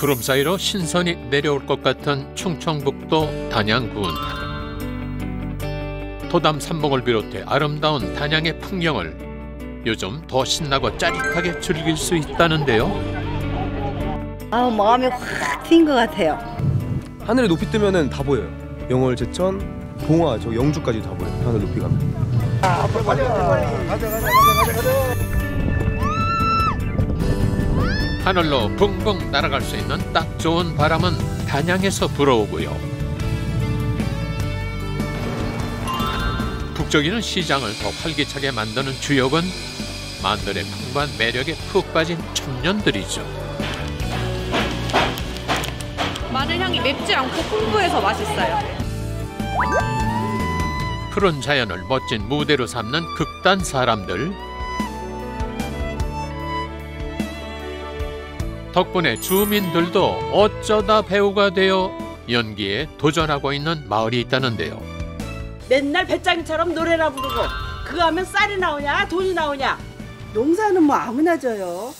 구름 사이로 신선이 내려올 것 같은 충청북도 단양군. 도담 삼봉을 비롯해 아름다운 단양의 풍경을 요즘 더 신나고 짜릿하게 즐길 수 있다는데요. 아 마음이 확 트인 것 같아요. 하늘에 높이 뜨면은 다 보여요. 영월, 제천, 봉화, 저 영주까지 다 보여요. 하늘 높이 가면. 하늘로 붕붕 날아갈 수 있는 딱 좋은 바람은 단양에서 불어오고요. 북적이는 시장을 더 활기차게 만드는 주역은 만들의 풍부한 매력에 푹 빠진 청년들이죠. 마늘 향이 맵지 않고 풍부해서 맛있어요. 푸른 자연을 멋진 무대로 삼는 극단 사람들. 덕분에 주민들도 어쩌다 배우가 되어 연기에 도전하고 있는 마을이 있다는데요. 맨날 배짱이처럼 노래나 부르고 그거 하면 쌀이 나오냐 돈이 나오냐 농사는 뭐 아무나 져요.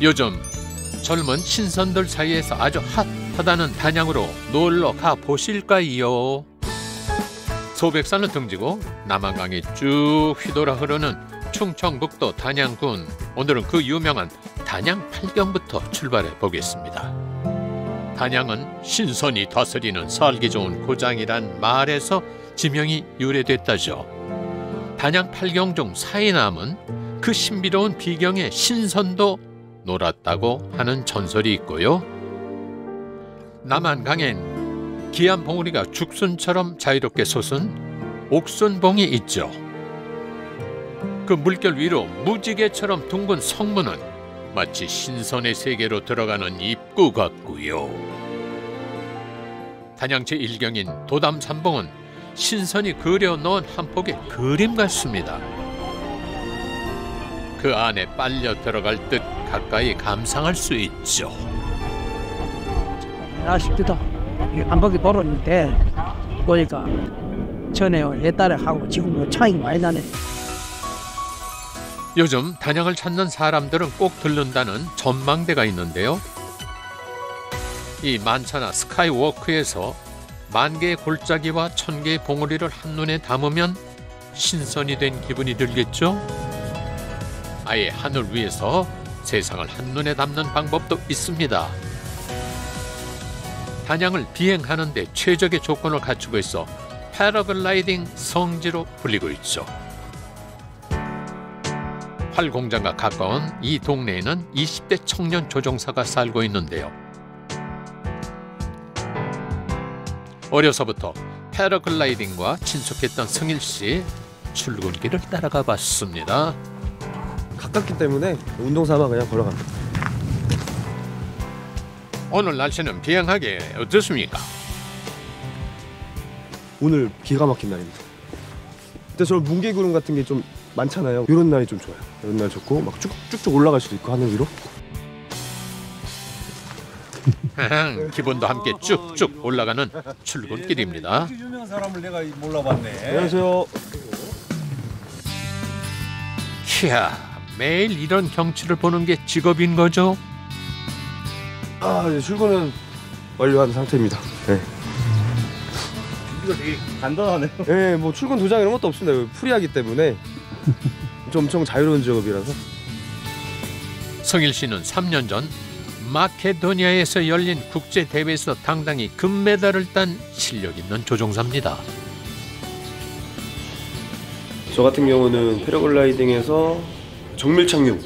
요즘 젊은 신선들 사이에서 아주 핫하다는 단양으로 놀러 가 보실까요? 소백산을 등지고 남한강이 쭉 휘돌아 흐르는 충청북도 단양군. 오늘은 그 유명한 단양 팔경부터 출발해 보겠습니다. 단양은 신선이 다스리는 살기 좋은 고장이란 말에서 지명이 유래됐다죠. 단양 팔경 중 사이남은 그 신비로운 비경에 신선도 놀았다고 하는 전설이 있고요. 남한강엔 기암 봉우리가 죽순처럼 자유롭게 솟은 옥순봉이 있죠. 그 물결 위로 무지개처럼 둥근 성문은 마치 신선의 세계로 들어가는 입구 같고요. 단양 제1경인 도담 삼봉은 신선이 그려 넣은 한 폭의 그림 같습니다. 그 안에 빨려 들어갈 듯 가까이 감상할 수 있죠. 아쉽다. 안 보기 벌었는데 보니까 전에 옛날에 하고 지금 차이 많이 나네. 요즘 단양을 찾는 사람들은 꼭 들른다는 전망대가 있는데요. 이 만차나 스카이워크에서 만 개의 골짜기와 천 개의 봉우리를 한눈에 담으면 신선이 된 기분이 들겠죠? 아예 하늘 위에서 세상을 한눈에 담는 방법도 있습니다. 단양을 비행하는 데 최적의 조건을 갖추고 있어 패러글라이딩 성지로 불리고 있죠. 활 공장과 가까운 이 동네에는 20대 청년 조종사가 살고 있는데요. 어려서부터 패러글라이딩과 친숙했던 승일 씨 출근길을 따라가 봤습니다. 가깝기 때문에 운동 삼아 그냥 걸어갑니다. 오늘 날씨는 비행하기 어떻습니까? 오늘 기가 막힌 날입니다. 근데 저 뭉게 구름 같은 게 좀 많잖아요. 이런 날이 좀 좋아요. 이런 날 좋고 막 쭉쭉쭉 올라갈 수도 있고 하늘 위로. 기분도 함께 쭉쭉 올라가는 출근길입니다. 유명한 사람을 내가 몰라봤네. 안녕하세요. 이야, 매일 이런 경치를 보는 게 직업인 거죠? 아 이제 출근은 완료한 상태입니다. 네. 이거 되게 간단하네요. 네, 뭐 출근 도장 이런 것도 없습니다. 프리하기 때문에 좀 엄청 자유로운 직업이라서. 성일 씨는 3년 전 마케도니아에서 열린 국제 대회에서 당당히 금메달을 딴 실력 있는 조종사입니다. 저 같은 경우는 패러글라이딩에서 정밀 착륙,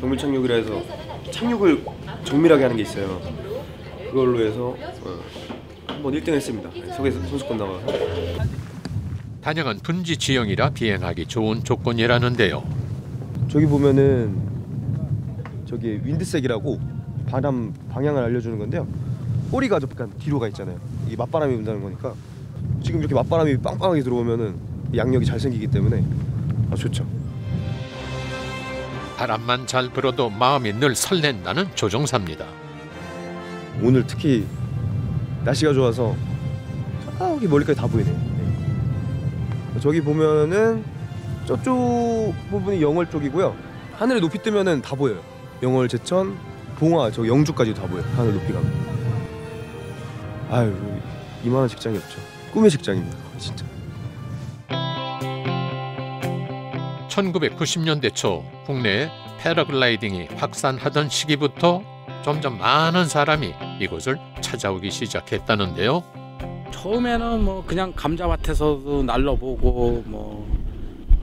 정밀 착륙이라 해서 착륙을 정밀하게 하는 게 있어요. 그걸로 해서 어, 한번 1등 했습니다. 네, 세계 선수권 나가서. 단양은 분지 지형이라 비행하기 좋은 조건이라는데요. 저기 보면은 저기 윈드색이라고 바람 방향을 알려주는 건데요. 꼬리가 약간 뒤로 가 있잖아요. 이 맞바람이 분다는 거니까 지금 이렇게 맞바람이 빵빵하게 들어오면은 양력이 잘 생기기 때문에 아 좋죠. 바람만 잘 불어도 마음이 늘 설렌다는 조종사입니다. 오늘 특히 날씨가 좋아서 저기 멀리까지 다 보이네요. 네. 저기 보면은 저쪽 부분이 영월 쪽이고요. 하늘에 높이 뜨면은 다 보여요. 영월, 제천, 봉화, 저 영주까지 다 보여요. 하늘 높이 가면. 아유 이만한 직장이 없죠. 꿈의 직장입니다. 진짜. 1990년대 초 국내에 패러글라이딩이 확산하던 시기부터 점점 많은 사람이 이곳을 찾아오기 시작했다는데요. 처음에는 뭐 그냥 감자밭에서도 날라보고 뭐,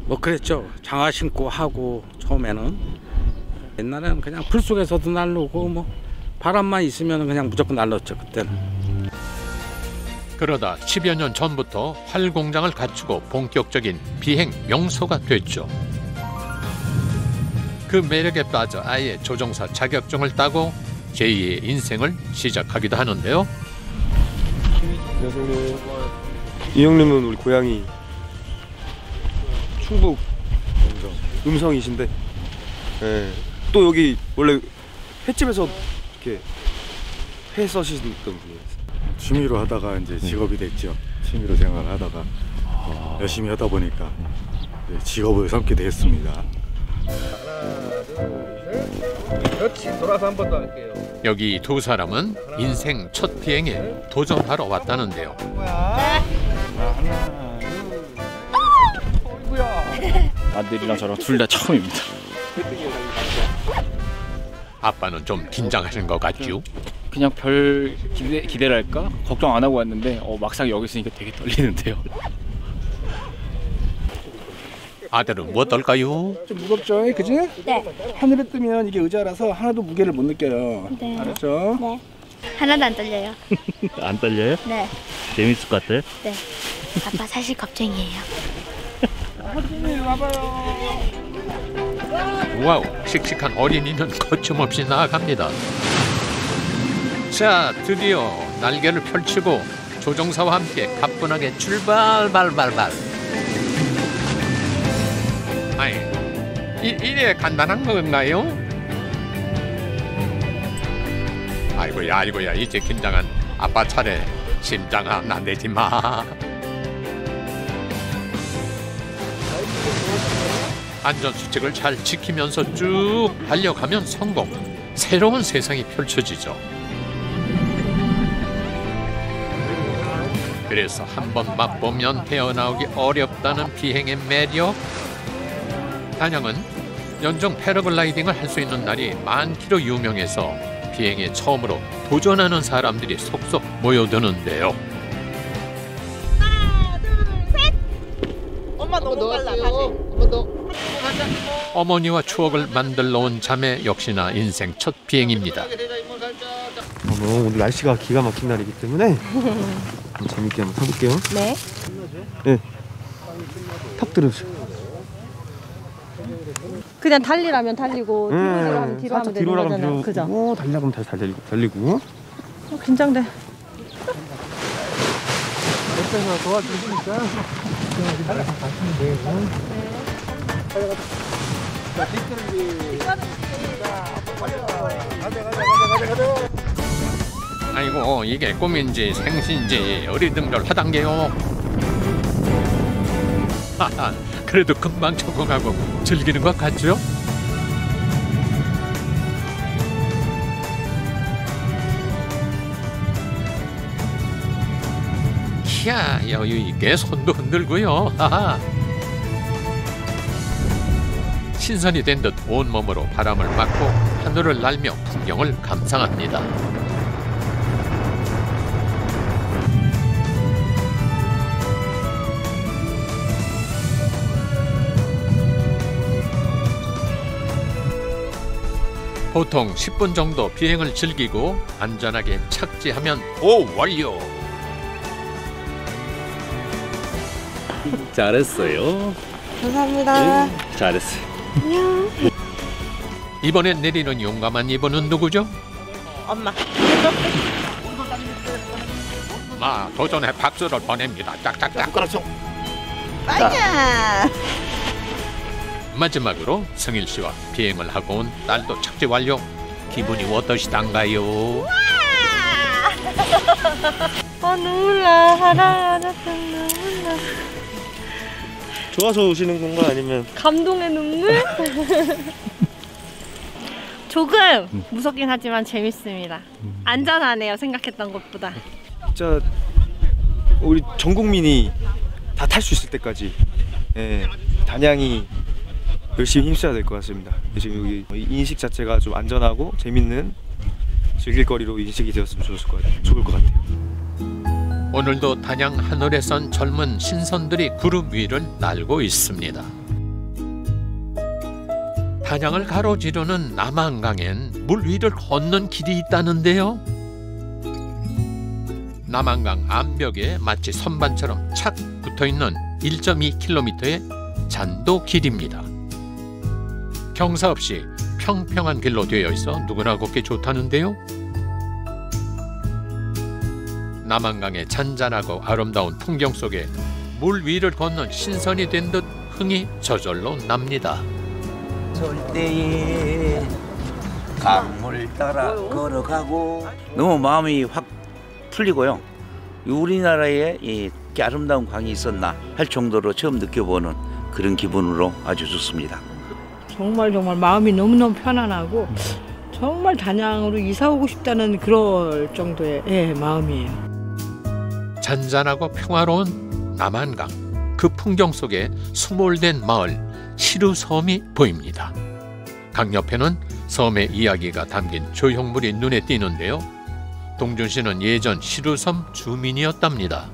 뭐 그랬죠. 장화 신고 하고 처음에는 옛날에는 그냥 풀 속에서도 날르고 뭐 바람만 있으면 그냥 무조건 날랐죠 그때는. 그러다 10여 년 전부터 활 공장을 갖추고 본격적인 비행 명소가 됐죠. 그 매력에 빠져 아예 조종사 자격증을 따고 제2의 인생을 시작하기도 하는데요. 안녕하세요. 이 형님은 우리 고향이 충북 음성. 이신데 예. 또 여기 원래 횟집에서 이렇게 회 써시던 분이에요. 취미로 하다가 이제 직업이 됐죠. 취미로 생활하다가 네, 열심히 하다 보니까 네, 직업을 삼게 됐습니다. 여기 두 사람은 인생 첫 비행에 도전하러 왔다는데요. 아들이랑 저랑 둘 다 처음입니다. 아빠는 좀 긴장하신 것 같죠? 그냥 별 기대, 기대랄까 걱정 안 하고 왔는데 어, 막상 여기 있으니까 되게 떨리는데요. 아들은 뭐 어떨까요? 좀 무겁죠, 그지? 네. 하늘에 뜨면 이게 의자라서 하나도 무게를 못 느껴요. 네. 알았죠? 네. 하나도 안 떨려요. 안 떨려요? 네. 재밌을 것 같아요? 네. 아빠 사실 겁쟁이에요. 와우, 씩씩한 어린이는 거침없이 나아갑니다. 자, 드디어 날개를 펼치고 조종사와 함께 가뿐하게 출발, 발발발. 아이, 이, 이래 간단한 건가요? 아이고야, 아이고야, 이제 긴장한 아빠 차례. 심장아, 나대지 마. 안전수칙을 잘 지키면서 쭉 달려가면 성공. 새로운 세상이 펼쳐지죠. 그래서 한번 맛보면 헤어나오기 어렵다는 비행의 매력. 단양은 연중 패러글라이딩을 할 수 있는 날이 많기로 유명해서 비행에 처음으로 도전하는 사람들이 속속 모여드는데요. 엄마 너무 빨라 다시. 어머니와 추억을 만들러 온 자매 역시나 인생 첫 비행입니다. 어머, 오늘 날씨가 기가 막힌 날이기 때문에 한번 재밌게 한번 타볼게요. 네. 네. 탑 들으세요. 그냥 달리라면 달리고 뒤로 하면 뒤로 하면 되는 뒤로 거잖아. 뒤로 그죠? 고 달리라고 하면 다시 달리고 달리고 어, 긴장돼. 옆에서 도와주시니까 가시면 돼요. 아이고 이게 꿈인지 생신지 어리둥절 하단계요. 하하, 그래도 금방 적응하고 즐기는 것 같죠? 이야 여유 있게 손도 흔들고요. 하하. 신선이 된 듯 온몸으로 바람을 맞고 하늘을 날며 풍경을 감상합니다. 보통 10분 정도 비행을 즐기고 안전하게 착지하면 오 완료. 잘했어요. 감사합니다. 잘했어요. 이번에 내리는 용감한 이분은 누구죠? 엄마. 마 도전에 박수를 보냅니다. 짝짝짝. 아니야. 마지막으로 성일 씨와 비행을 하고 온 딸도 착지 완료. 기분이 어떠시단가요? 아 눈물 나. 하나 하나 눈물 나. 좋아서 오시는 건가 아니면 감동의 눈물? 조금 무섭긴 하지만 재밌습니다. 안전하네요, 생각했던 것보다. 진짜 우리 전 국민이 다 탈 수 있을 때까지 예, 단양이 열심히 힘써야 될 것 같습니다. 지금 여기 이 인식 자체가 좀 안전하고 재밌는 즐길 거리로 인식이 되었으면 좋을 것 같아요. 좋을 것 같아요. 오늘도 단양 하늘에 선 젊은 신선들이 구름 위를 날고 있습니다. 단양을 가로지르는 남한강엔 물 위를 걷는 길이 있다는데요. 남한강 암벽에 마치 선반처럼 착 붙어 있는 1.2km의 잔도 길입니다. 경사 없이 평평한 길로 되어 있어 누구나 걷기 좋다는데요. 남한강의 잔잔하고 아름다운 풍경 속에 물 위를 걷는 신선이 된 듯 흥이 저절로 납니다. 절대에 강물 따라 걸어가고 너무 마음이 확 풀리고요. 우리나라에 이렇게 아름다운 강이 있었나 할 정도로 처음 느껴보는 그런 기분으로 아주 좋습니다. 정말 정말 마음이 너무너무 편안하고 정말 단양으로 이사 오고 싶다는 그럴 정도의 예, 마음이에요. 잔잔하고 평화로운 남한강 그 풍경 속에 수몰된 마을 시루섬이 보입니다. 강 옆에는 섬의 이야기가 담긴 조형물이 눈에 띄는데요. 동준 씨는 예전 시루섬 주민이었답니다.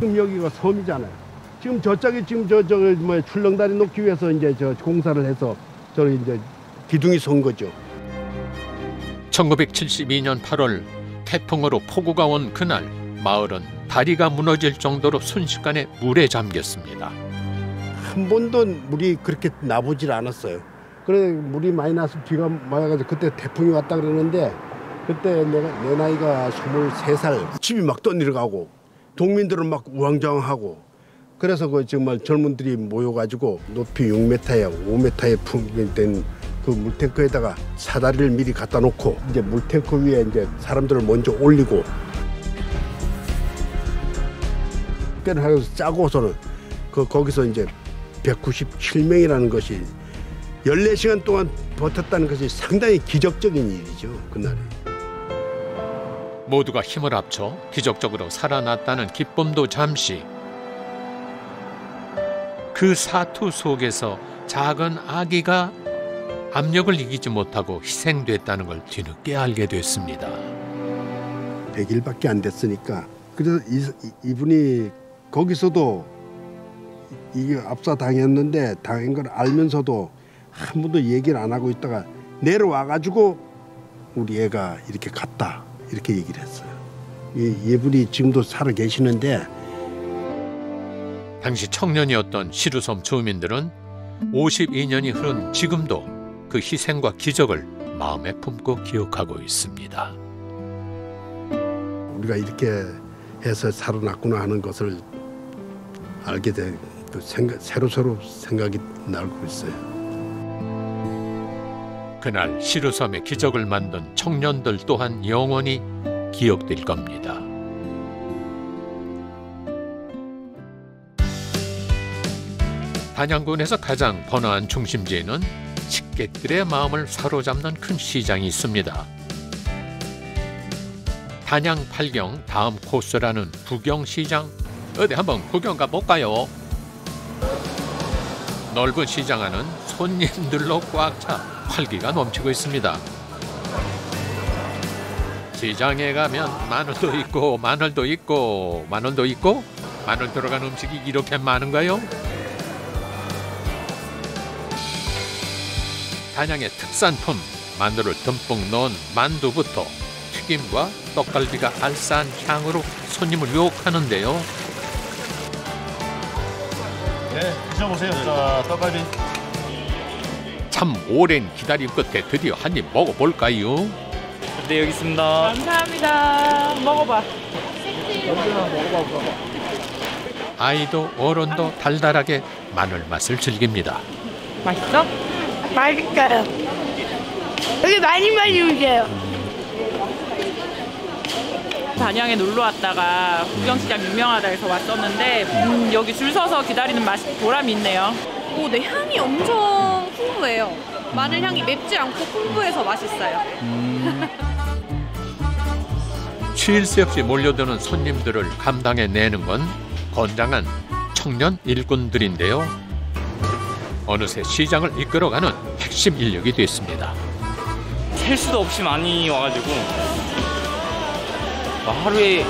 지금 여기가 섬이잖아요. 지금 저쪽에 지금 저 저 뭐 출렁다리 놓기 위해서 이제 저 공사를 해서 저 이제 기둥이 선 거죠. 1972년 8월 태풍으로 폭우가 온 그날 마을은 다리가 무너질 정도로 순식간에 물에 잠겼습니다. 한 번도 물이 그렇게 나보질 않았어요. 그래 물이 많이 나서 비가 많이 가지고 그때 태풍이 왔다 그러는데 그때 내가 내 나이가 23살 집이 막 떠내려가고 동민들은 막 우왕좌왕하고 그래서 그 정말 젊은들이 모여가지고 높이 6m에 5m에 풍된 그 물탱크에다가 사다리를 미리 갖다 놓고 이제 물탱크 위에 이제 사람들을 먼저 올리고 그때는 하여서 짜고서는 그 거기서 이제 197명이라는 것이 14시간 동안 버텼다는 것이 상당히 기적적인 일이죠 그날에. 모두가 힘을 합쳐 기적적으로 살아났다는 기쁨도 잠시 그 사투 속에서 작은 아기가 압력을 이기지 못하고 희생됐다는 걸 뒤늦게 알게 됐습니다. 100일밖에 안 됐으니까 그래서 이, 이분이 거기서도 이게 압사 당했는데 당한 걸 알면서도 한 번도 얘기를 안 하고 있다가 내려와 가지고 우리 애가 이렇게 갔다 이렇게 얘기를 했어요. 이 예분이 지금도 살아 계시는데 당시 청년이었던 시루섬 주민들은 52년이 흐른 지금도 그 희생과 기적을 마음에 품고 기억하고 있습니다. 우리가 이렇게 해서 살아났구나 하는 것을 알게 된그 생각 새로 새로 생각이 나고 있어요. 그날 시루섬의 기적을 만든 청년들 또한 영원히 기억될 겁니다. 단양군에서 가장 번화한 중심지에는 식객들의 마음을 사로잡는 큰 시장이 있습니다. 단양 팔경 다음 코스라는 구경시장 어디 한번 구경 가볼까요? 넓은 시장 안은 손님들로 꽉 차 활기가 넘치고 있습니다. 시장에 가면 마늘도 있고 마늘도 있고 마늘도 있고 마늘 들어간 음식이 이렇게 많은가요? 단양의 특산품 마늘을 듬뿍 넣은 만두부터 튀김과 떡갈비가 알싸한 향으로 손님을 유혹하는데요. 네, 드셔보세요. 자, 떡갈비. 참 오랜 기다림 끝에 드디어 한 입 먹어볼까요? 네 여기 있습니다. 감사합니다. 먹어봐. 아이도 어른도 달달하게 마늘 맛을 즐깁니다. 맛있어? 맛있어요. 여기 많이 많이 오세요. 단양에 놀러 왔다가 구경시장 유명하다 해서 왔었는데 음, 여기 줄 서서 기다리는 맛이 보람이 있네요. 오, 네 향이 엄청 풍부해요. 마늘 향이 맵지 않고 풍부해서 맛있어요. 쉴새 없이 몰려드는 손님들을 감당해내는 건 건장한 청년 일꾼들인데요. 어느새 시장을 이끌어가는 핵심 인력이 됐습니다. 셀 수도 없이 많이 와가지고 뭐 하루에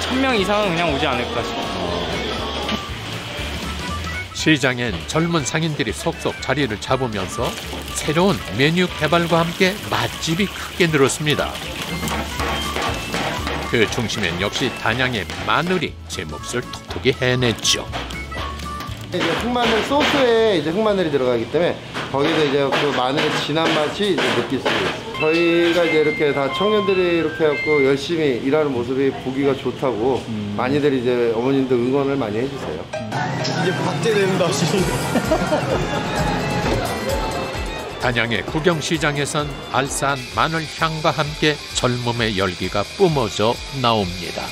천 명 이상은 그냥 오지 않을까 싶어요. 시장엔 젊은 상인들이 속속 자리를 잡으면서 새로운 메뉴 개발과 함께 맛집이 크게 늘었습니다. 그 중심엔 역시 단양의 마늘이 제 몫을 톡톡히 해냈죠. 이제 흑마늘 소스에 이제 흑마늘이 들어가기 때문에 거기서 이제 그 마늘의 진한 맛이 이제 느낄 수 있어요. 저희가 이제 이렇게 다 청년들이 이렇게 해갖고 열심히 일하는 모습이 보기가 좋다고 많이들 이제 어머님들 응원을 많이 해주세요. 이제 박제된다. 단양의 구경시장에선 알싸한 마늘 향과 함께 젊음의 열기가 뿜어져 나옵니다.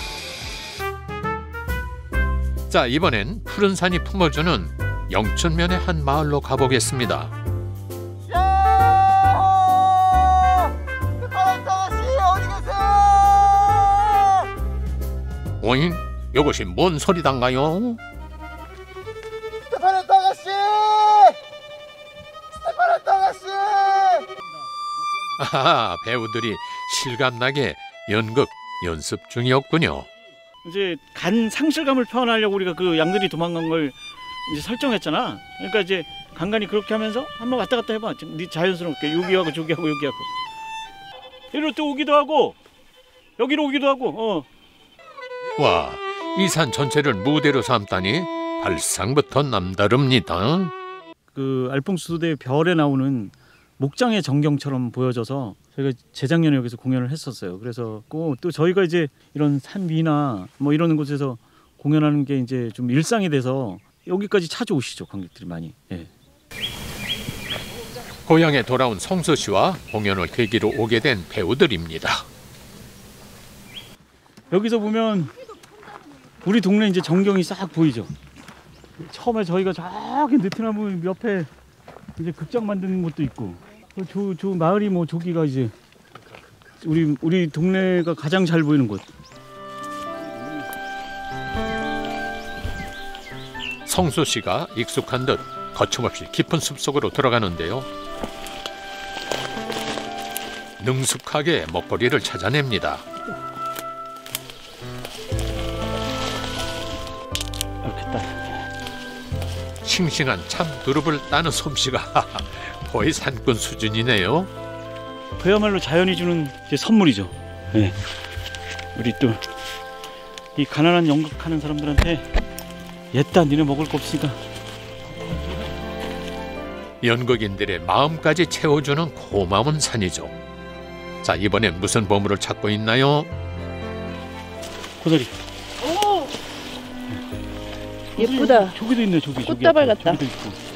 자, 이번엔 푸른 산이 품어주는 영천면의 한 마을로 가보겠습니다. 오잉? 이것이 뭔 소리단가요? 스테파네토 아가씨! 스테파네토 아가씨! 아하, 배우들이 실감나게 연극 연습 중이었군요. 이제 간 상실감을 표현하려고 우리가 그 양들이 도망간 걸 이제 설정했잖아. 그러니까 이제 간간히 그렇게 하면서 한번 왔다 갔다 해봐. 네 자연스럽게 여기하고 저기하고 여기하고. 이리로 또 오기도 하고 여기로 오기도 하고. 어. 와, 이 산 전체를 무대로 삼다니 발상부터 남다릅니다. 그 알퐁스도대 별에 나오는 목장의 전경처럼 보여져서 저희가 재작년에 여기서 공연을 했었어요. 그래서 꼭 또 저희가 이제 이런 산 위나 뭐 이러는 곳에서 공연하는 게 이제 좀 일상이 돼서 여기까지 찾아오시죠 관객들이 많이. 예. 고향에 돌아온 성수 씨와 공연을 계기로 오게 된 배우들입니다. 여기서 보면 우리 동네 이제 전경이 싹 보이죠. 처음에 저희가 저기 느트나무 옆에 이제 극장 만드는 곳도 있고 그 저, 저 마을이 뭐 저기가 이제 우리 우리 동네가 가장 잘 보이는 곳. 성수 씨가 익숙한 듯 거침없이 깊은 숲속으로 들어가는데요. 능숙하게 먹거리를 찾아냅니다. 딱. 싱싱한 참 두릅을 따는 솜씨가 거의 산꾼 수준이네요. 그야말로 자연이 주는 이제 선물이죠. 예. 우리 또 이 가난한 연극하는 사람들한테 옛다 니네 먹을 거 없으니까 연극인들의 마음까지 채워주는 고마운 산이죠. 자 이번엔 무슨 보물을 찾고 있나요? 고사리. 오 예쁘다. 저기도 있네 저기. 저기 꽃다발. 같다. 저기도 있고.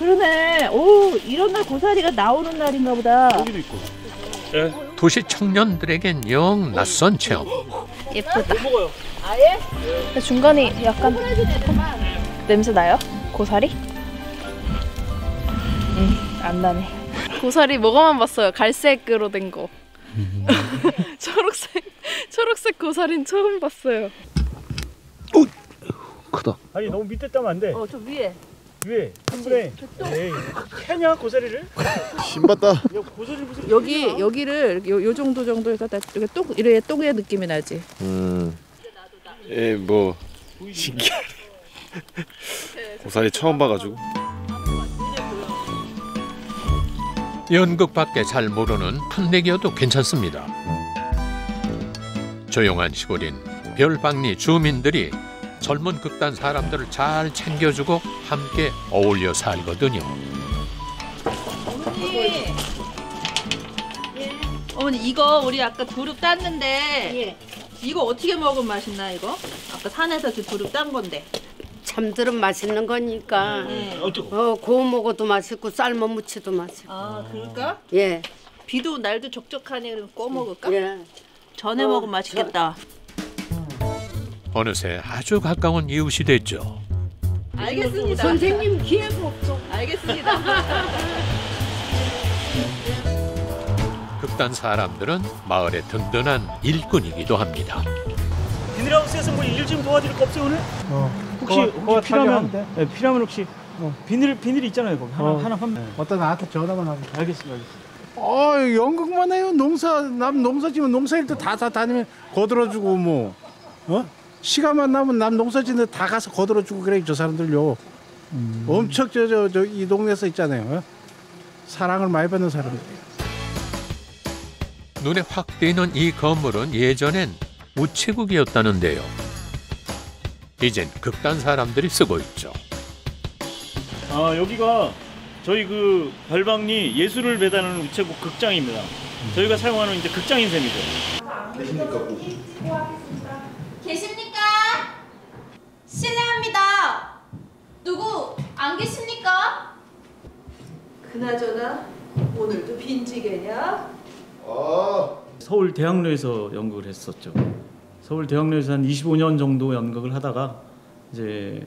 그러네. 오 이런 날 고사리가 나오는 날인가 보다. 여기도 있고. 도시 청년들에겐 영 낯선 체험. 예쁘다. 아예? 중간에 약간 냄새 나요? 고사리? 응, 안 나네. 고사리 먹어만 봤어요. 갈색으로 된 거. 초록색 초록색 고사리는 처음 봤어요. 크다. 아니 너무 밑에 따면 안 돼. 어, 저 위에. 위에 한 분에. 에이, 캐냐 고사리를? 신봤다. 고사리 무슨? 여기 여기를 요, 요 정도 정도에서 딱 이렇게 똑 이래 똑의 느낌이 나지. 음. 예, 뭐 신기하네. 고사리 처음 봐가지고. 연극밖에 잘 모르는 풋내기여도 괜찮습니다. 조용한 시골인 별방리 주민들이 젊은 극단 사람들을 잘 챙겨주고 함께 어울려 살거든요. 어머니 이거 우리 아까 두릅 땄는데 이거 어떻게 먹으면 맛있나 이거? 아까 산에서 그 두릅 딴 건데. 참들은 맛있는 거니까 네. 어 구워 먹어도 맛있고 삶아 무치도 맛있고 아 그럴까? 예 비도 날도 적적하니 그럼 구워 먹을까? 예. 전에 먹으면 맛있겠다. 어느새 아주 가까운 이웃이 됐죠. 알겠습니다. 선생님 기회가 없어. 알겠습니다. 극단 사람들은 마을의 든든한 일꾼이기도 합니다. 비닐하우스에서 뭐 일 좀 도와드릴 거 없어요 오늘? 혹시, 그거- 혹시 그거 필요하면 네, 필요하면 혹시 비닐 비닐 있잖아요 거기 하나 어. 하나 한 어떤 나한테 전화만 하면 알겠습니다. 알겠습니다. 어 연극만 해요 농사 남 농사 지면 농사일도 다다 다니면 거들어주고 뭐 어? 시간만 나면 남 농사 짓는데 다 가서 거들어 주고 그래 저 사람들요 엄청 저 저 저 이 동네에서 있잖아요 어? 사랑을 많이 받는 사람들 눈에 확 띄는 이 건물은 예전엔 우체국이었다는데요. 이젠 극단 사람들이 쓰고 있죠. 아 여기가 저희 그 별방리 예술을 배달하는 우체국 극장입니다. 저희가 사용하는 이제 극장인 셈이죠. 계십니까? 실례합니다. 누구 안 계십니까? 그나저나 오늘도 빈지게냐? 서울 대학로에서 연극을 했었죠. 서울 대학로에서 한 25년 정도 연극을 하다가 이제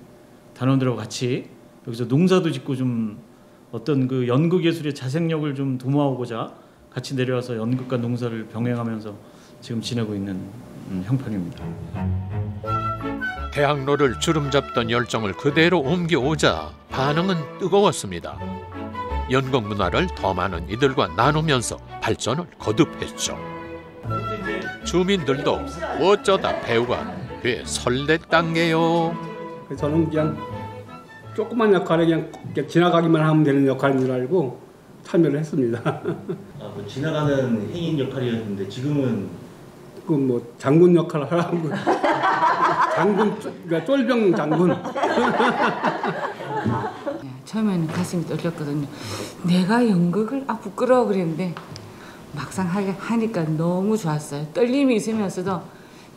단원들하고 같이 여기서 농사도 짓고 좀 어떤 그 연극 예술의 자생력을 좀 도모하고자 같이 내려와서 연극과 농사를 병행하면서 지금 지내고 있는 음, 형편입니다. 대학로를 주름 잡던 열정을 그대로 옮겨오자 반응은 뜨거웠습니다. 연극 문화를 더 많은 이들과 나누면서 발전을 거듭했죠. 주민들도 어쩌다 배우가 꽤 설렜단게요. 저는 그냥 조그만 역할에 그냥, 그냥 지나가기만 하면 되는 역할인 줄 알고 참여를 했습니다. 아, 뭐 지나가는 행인 역할이었는데 지금은 그 뭐 장군 역할을 하라고 장군 그러니까 쫄병 장군 처음에는 가슴이 떨렸거든요. 내가 연극을 아 부끄러워 그랬는데 막상 하, 하니까 너무 좋았어요. 떨림이 있으면서도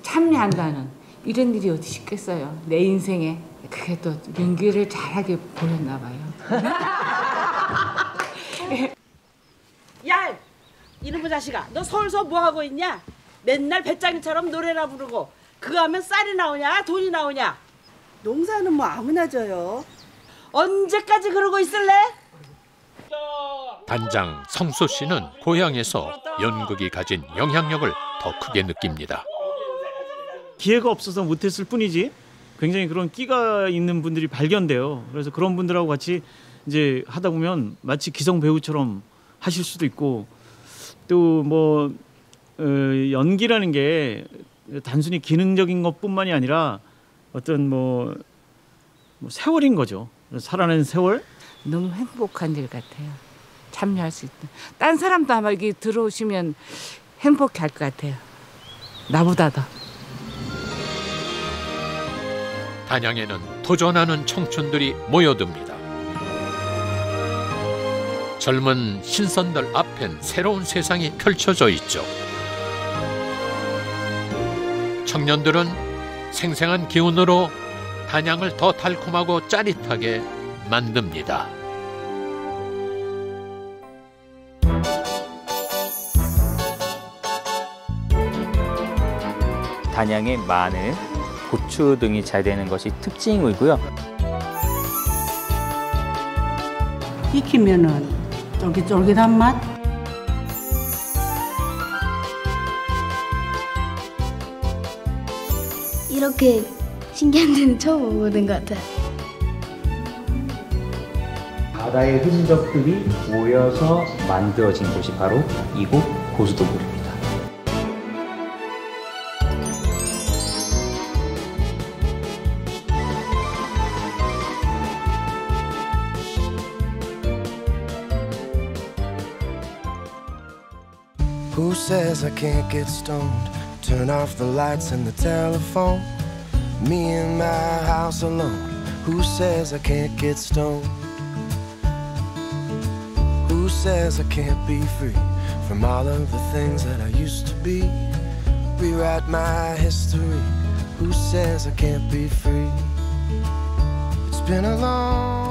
참여한다는 이런 일이 어디 있겠어요. 내 인생에 그게 또 연기를 잘하게 보였나 봐요. 야 이놈의 자식아 너 서울서 뭐 하고 있냐? 맨날 배짱이처럼 노래나 부르고 그거 하면 쌀이 나오냐 돈이 나오냐? 농사는 뭐 아무나 져요. 언제까지 그러고 있을래? 단장 성수 씨는 고향에서 연극이 가진 영향력을 더 크게 느낍니다. 기회가 없어서 못했을 뿐이지 굉장히 그런 끼가 있는 분들이 발견돼요. 그래서 그런 분들하고 같이 이제 하다 보면 마치 기성 배우처럼 하실 수도 있고 또뭐 어, 연기라는 게 단순히 기능적인 것뿐만이 아니라 어떤 뭐, 뭐 세월인 거죠. 살아낸 세월. 너무 행복한 일 같아요. 참여할 수 있다. 딴 사람도 아마 여기 들어오시면 행복해 할 것 같아요. 나보다 더. 단양에는 도전하는 청춘들이 모여듭니다. 젊은 신선들 앞엔 새로운 세상이 펼쳐져 있죠. 청년들은 생생한 기운으로 단양을 더 달콤하고 짜릿하게 만듭니다. 단양의 마늘, 고추 등이 잘 되는 것이 특징이고요. 익히면은 쫄깃쫄깃한 맛. 이렇게 신기한 데는 처음 오는 것 같아요. 바다의 흔적들이 모여서 만들어진 곳이 바로 이곳 고수도굴입니다. Who says I can't get stoned? Turn off the lights and the telephone. Me in my house alone. Who says I can't get stoned? Who says I can't be free from all of the things that I used to be? Rewrite my history. Who says I can't be free? It's been a long